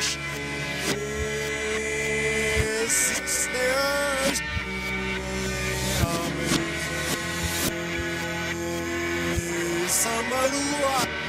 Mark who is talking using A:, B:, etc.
A: fish. Yes, it's yes. Somebody